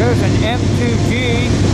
There's an M2G